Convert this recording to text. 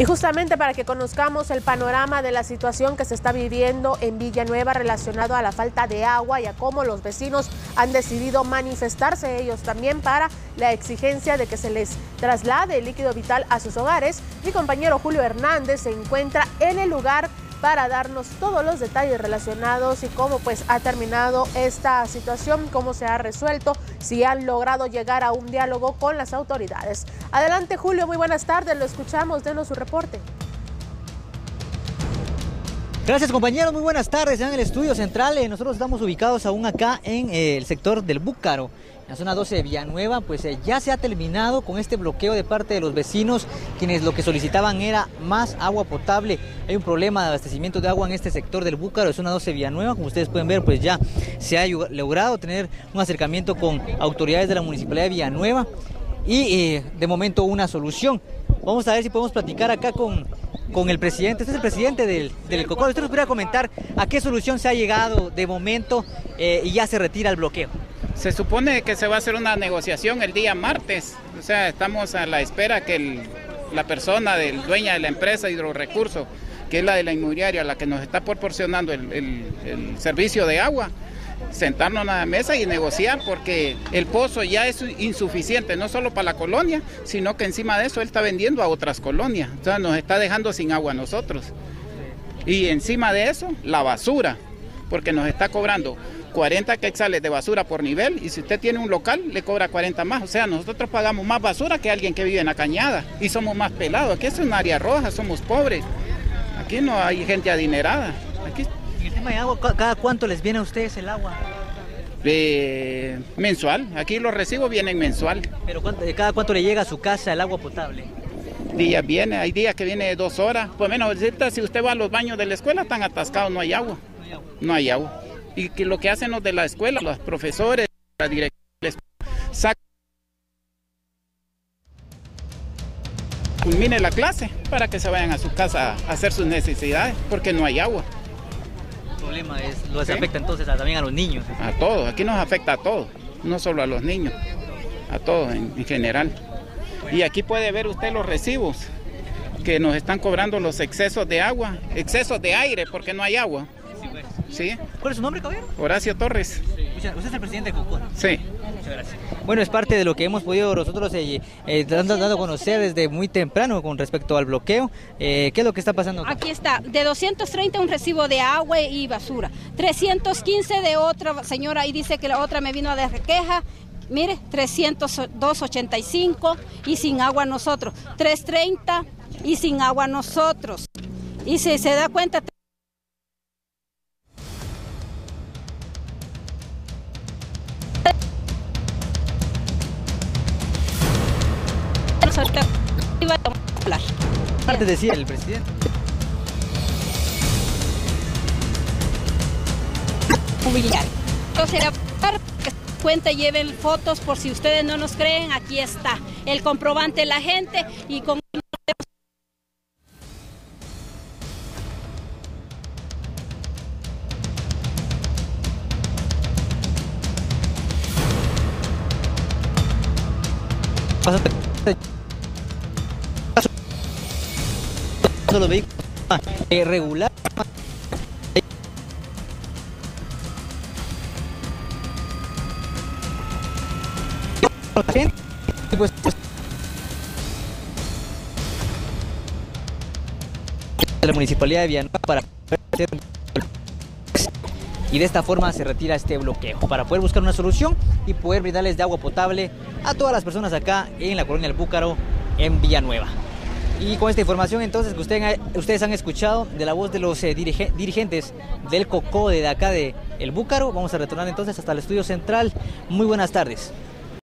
Y justamente para que conozcamos el panorama de la situación que se está viviendo en Villanueva relacionado a la falta de agua y a cómo los vecinos han decidido manifestarse ellos también para la exigencia de que se les traslade el líquido vital a sus hogares, mi compañero Julio Hernández se encuentra en el lugar para darnos todos los detalles relacionados y cómo pues ha terminado esta situación, cómo se ha resuelto, si han logrado llegar a un diálogo con las autoridades. Adelante Julio, muy buenas tardes, lo escuchamos, denos su reporte. Gracias compañeros, muy buenas tardes en el estudio central. Eh, nosotros estamos ubicados aún acá en eh, el sector del Búcaro la zona 12 de Villanueva, pues eh, ya se ha terminado con este bloqueo de parte de los vecinos, quienes lo que solicitaban era más agua potable. Hay un problema de abastecimiento de agua en este sector del Búcaro, de zona 12 de Villanueva. Como ustedes pueden ver, pues ya se ha logrado tener un acercamiento con autoridades de la Municipalidad de Villanueva y de momento una solución. Vamos a ver si podemos platicar acá con, con el presidente. Este es el presidente del, del Cocoro. Usted nos podría comentar a qué solución se ha llegado de momento eh, y ya se retira el bloqueo. Se supone que se va a hacer una negociación el día martes, o sea, estamos a la espera que la persona del dueña de la empresa Hidrorecursos, que es la de la inmobiliaria, la que nos está proporcionando el, servicio de agua, sentarnos a la mesa y negociar porque el pozo ya es insuficiente, no solo para la colonia, sino que encima de eso él está vendiendo a otras colonias, o sea, nos está dejando sin agua a nosotros. Y encima de eso, la basura, porque nos está cobrando 40 quetzales de basura por nivel y si usted tiene un local le cobra 40 más. O sea, nosotros pagamos más basura que alguien que vive en la cañada y somos más pelados. Aquí es un área roja, somos pobres. Aquí no hay gente adinerada. Aquí... ¿Y el tema de agua, cada cuánto les viene a ustedes el agua? Eh, mensual, aquí los recibos vienen mensual. ¿Pero cada cuánto le llega a su casa el agua potable? Días viene, hay días que viene dos horas. Pues menos, si usted va a los baños de la escuela, están atascados, no hay agua. No hay agua. No hay agua y que lo que hacen los de la escuela, los profesores, la dirección sacan culmine la clase para que se vayan a su casa a hacer sus necesidades, porque no hay agua. El problema es, los afecta entonces también a los niños. A todos, aquí nos afecta a todos, no solo a los niños, a todos en general. Y aquí puede ver usted los recibos que nos están cobrando los excesos de agua, excesos de aire, porque no hay agua. ¿Sí? ¿Cuál es su nombre, caballero? Horacio Torres. ¿Usted es el presidente de Cocora? Sí. Muchas gracias. Bueno, es parte de lo que hemos podido nosotros eh, eh, dando, a conocer desde muy temprano con respecto al bloqueo. Eh, ¿Qué es lo que está pasando? Aquí está, de 230 un recibo de agua y basura, 315 de otra señora, ahí dice que la otra me vino a dar queja, mire, 302.85 y sin agua nosotros, 330 y sin agua nosotros. Y si se da cuenta, Parte decía el presidente. Entonces, que cuenta lleven fotos por si ustedes no nos creen, aquí está el comprobante de la gente y con los vehículos eh, regular la municipalidad de Villanueva para y de esta forma se retira este bloqueo para poder buscar una solución y poder brindarles de agua potable a todas las personas acá en la colonia del Búcaro en Villanueva. Y con esta información entonces que ustedes han escuchado de la voz de los eh, dirigentes del COCO de acá de El Búcaro, vamos a retornar entonces hasta el estudio central. Muy buenas tardes.